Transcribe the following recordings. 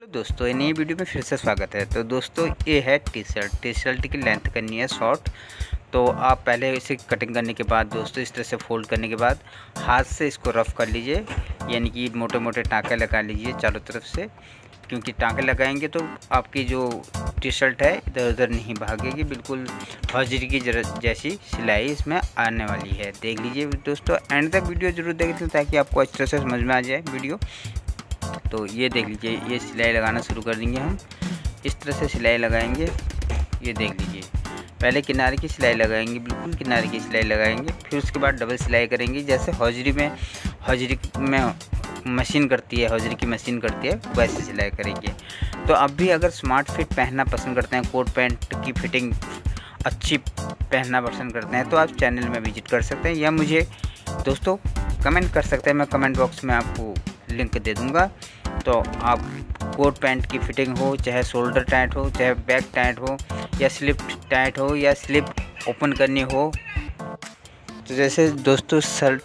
तो दोस्तों नई वीडियो में फिर से स्वागत है। तो दोस्तों, ये है टी शर्ट टी शर्ट की लेंथ करनी है शॉर्ट तो आप पहले इसे कटिंग करने के बाद, दोस्तों, इस तरह से फोल्ड करने के बाद, हाथ से इसको रफ़ कर लीजिए। यानी कि मोटे मोटे टाँके लगा लीजिए चारों तरफ़ से। क्योंकि टाँके लगाएँगे तो आपकी जो टी शर्ट है इधर उधर नहीं भागेगी। बिल्कुल हजरी की जैसी सिलाई इसमें आने वाली है। देख लीजिए दोस्तों एंड तक वीडियो ज़रूर देख ताकि आपको अच्छी से समझ में आ जाए वीडियो। तो ये देख लीजिए, ये सिलाई लगाना शुरू कर देंगे हम। इस तरह से सिलाई लगाएँगे, ये देख लीजिए। पहले किनारे की सिलाई लगाएँगे, बिल्कुल किनारे की सिलाई लगाएँगे, फिर उसके बाद डबल सिलाई करेंगे। जैसे हौजरी में हौजरी में मशीन करती है, हौजरी की मशीन करती है, वैसे सिलाई करेंगे। तो अब भी अगर स्मार्ट फिट पहनना पसंद करते हैं, कोट पैंट की फिटिंग अच्छी पहनना पसंद करते हैं तो आप चैनल में विज़िट कर सकते हैं। या मुझे दोस्तों कमेंट कर सकते हैं, मैं कमेंट बॉक्स में आपको लिंक दे दूँगा। तो आप कोट पैंट की फिटिंग हो, चाहे शोल्डर टाइट हो, चाहे बैक टाइट हो, या स्लिप टाइट हो, या स्लिप ओपन करनी हो तो जैसे दोस्तों शर्ट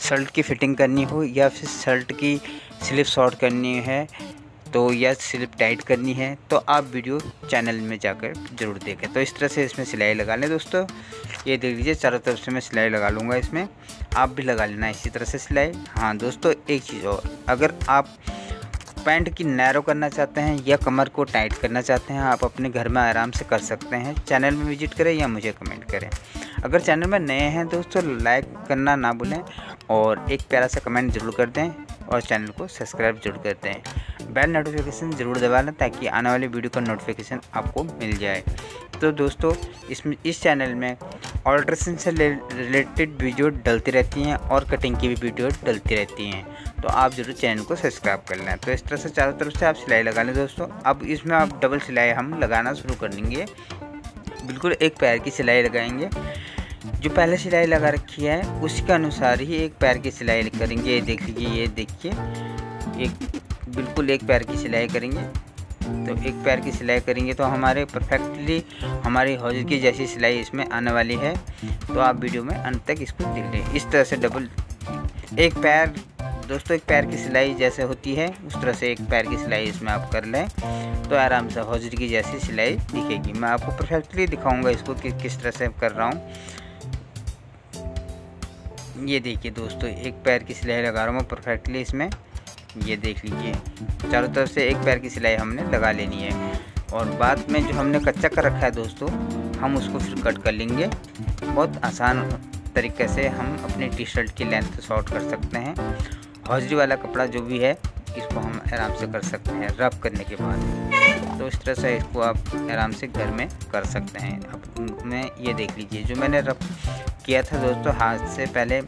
शर्ट की फ़िटिंग करनी हो, या फिर शर्ट की स्लिप शॉर्ट करनी है तो या स्लिप टाइट करनी है तो आप वीडियो चैनल में जाकर ज़रूर देखें। तो इस तरह से इसमें सिलाई लगा लें दोस्तों। ये देख लीजिए, चारों तरफ़ से मैं सिलाई लगा लूँगा इसमें। आप भी लगा लेना इसी तरह से सिलाई। हाँ दोस्तों, एक चीज़ और, अगर आप पैंट की नैरो करना चाहते हैं या कमर को टाइट करना चाहते हैं, आप अपने घर में आराम से कर सकते हैं। चैनल में विज़िट करें या मुझे कमेंट करें। अगर चैनल में नए हैं दोस्तों, लाइक करना ना भूलें और एक प्यारा सा कमेंट ज़रूर कर दें और चैनल को सब्सक्राइब ज़रूर कर दें। बेल नोटिफिकेशन ज़रूर दबा लें ताकि आने वाली वीडियो का नोटिफिकेशन आपको मिल जाए। तो दोस्तों इसमें इस चैनल में ऑल्ट्रेशन से रिलेटेड वीडियो डलती रहती हैं और कटिंग की भी वीडियो डलती रहती हैं। तो आप ज़रूर चैनल को सब्सक्राइब कर लें। तो इस तरह से चारों तरफ़ से आप सिलाई लगा लें दोस्तों। अब इसमें आप डबल सिलाई हम लगाना शुरू कर देंगे। बिल्कुल एक पैर की सिलाई लगाएँगे। जो पहले सिलाई लगा रखी है, उसके अनुसार ही एक पैर की सिलाई करेंगे। ये देख लीजिए, ये देखिए। एक बिल्कुल एक पैर की सिलाई करेंगे। तो एक पैर की सिलाई करेंगे तो हमारे परफेक्टली हमारी हौज की जैसी सिलाई इसमें आने वाली है। तो आप वीडियो में अंत तक इसको देख लें। इस तरह से डबल एक पैर, दोस्तों एक पैर की सिलाई जैसे होती है, उस तरह से एक पैर की सिलाई इसमें आप कर लें। तो आराम से हौजरी की जैसी सिलाई दिखेगी। मैं आपको परफेक्टली दिखाऊँगा इसको कि किस तरह से कर रहा हूँ। ये देखिए दोस्तों, एक पैर की सिलाई लगा रहा हूँ परफेक्टली इसमें। ये देख लीजिए। चारों तरफ़ से एक पैर की सिलाई हमने लगा लेनी है। और बाद में जो हमने कच्चा कर रखा है दोस्तों, हम उसको फिर कट कर लेंगे। बहुत आसान तरीके से हम अपने टी शर्ट की लेंथ शॉर्ट कर सकते हैं। हौजरी वाला कपड़ा जो भी है, इसको हम आराम से कर सकते हैं, रब करने के बाद। तो इस तरह से इसको आप आराम से घर में कर सकते हैं। अब मैं ये देख लीजिए, जो मैंने रब किया था दोस्तों, हाथ से पहले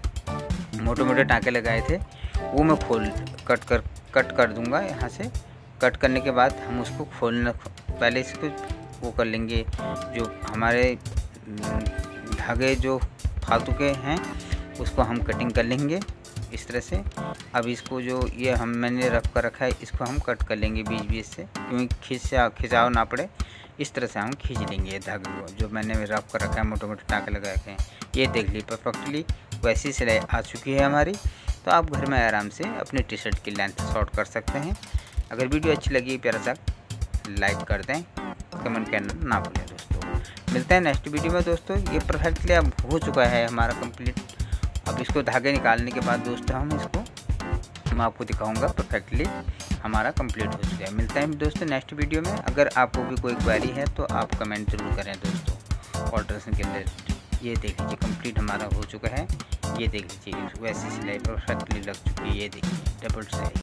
मोटे मोटे टाँके लगाए थे वो मैं खोल, कट कर कट कर दूँगा यहाँ से। कट करने के बाद हम उसको खोलना, पहले इसको वो कर लेंगे जो हमारे धागे जो फालतू के हैं, उसको हम कटिंग कर लेंगे इस तरह से। अब इसको जो ये हम मैंने रख कर रखा है, इसको हम कट कर लेंगे बीच बीच से, क्योंकि खींचा, खिंचाव ना पड़े। इस तरह से हम खींच लेंगे धागे को, जो मैंने रफ कर रखा है मोटे मोटे टाँके लगा रखे हैं। ये देख ली परफेक्टली वैसी सिलाई आ चुकी है हमारी। तो आप घर में आराम से अपनी टी शर्ट की लेंथ शॉर्ट कर सकते हैं। अगर वीडियो अच्छी लगी, प्यारा सा लाइक कर दें। कमेंट करना ना भूलें दोस्तों। मिलते हैं नेक्स्ट वीडियो में दोस्तों। ये परफेक्टली अब हो चुका है हमारा कंप्लीट अब इसको धागे निकालने के बाद दोस्तों हम इसको, मैं आपको दिखाऊँगा परफेक्टली हमारा कंप्लीट हो चुका है। मिलता है दोस्तों नेक्स्ट वीडियो में। अगर आपको भी कोई क्वारी है तो आप कमेंट ज़रूर करें दोस्तों। ऑल्ट्रेशन के अंदर ये देख लीजिए कंप्लीट हमारा हो चुका है। ये देख लीजिए वैसी सिलाई परफेक्टली लग चुकी है ये देखिए डबल सिलाई